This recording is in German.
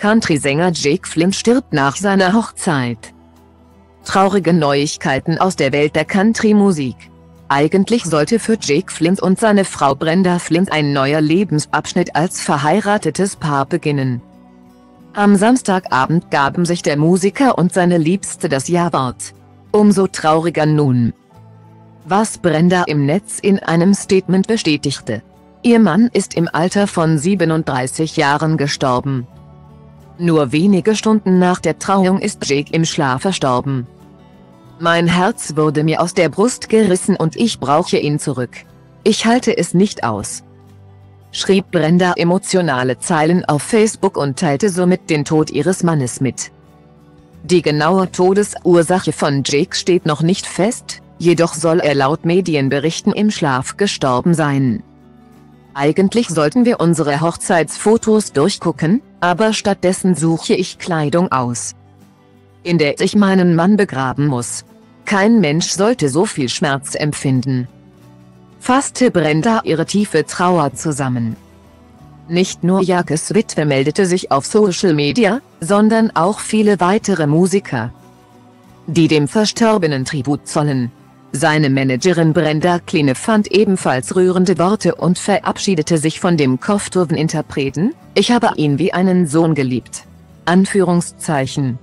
Country-Sänger Jake Flynn stirbt nach seiner Hochzeit. Traurige Neuigkeiten aus der Welt der Country-Musik. Eigentlich sollte für Jake Flynn und seine Frau Brenda Flynn ein neuer Lebensabschnitt als verheiratetes Paar beginnen. Am Samstagabend gaben sich der Musiker und seine Liebste das Ja-Wort. Umso trauriger nun. Was Brenda im Netz in einem Statement bestätigte. Ihr Mann ist im Alter von 37 Jahren gestorben. Nur wenige Stunden nach der Trauung ist Jake im Schlaf verstorben. Mein Herz wurde mir aus der Brust gerissen und ich brauche ihn zurück. Ich halte es nicht aus. Schrieb Brenda emotionale Zeilen auf Facebook und teilte somit den Tod ihres Mannes mit. Die genaue Todesursache von Jake steht noch nicht fest, jedoch soll er laut Medienberichten im Schlaf gestorben sein. Eigentlich sollten wir unsere Hochzeitsfotos durchgucken, aber stattdessen suche ich Kleidung aus. In der ich meinen Mann begraben muss. Kein Mensch sollte so viel Schmerz empfinden. Fasste Brenda ihre tiefe Trauer zusammen. Nicht nur Jakes Witwe meldete sich auf Social Media, sondern auch viele weitere Musiker, die dem Verstorbenen Tribut zollen. Seine Managerin Brenda Kline fand ebenfalls rührende Worte und verabschiedete sich von dem Koftoven-Interpreten, ich habe ihn wie einen Sohn geliebt. Anführungszeichen.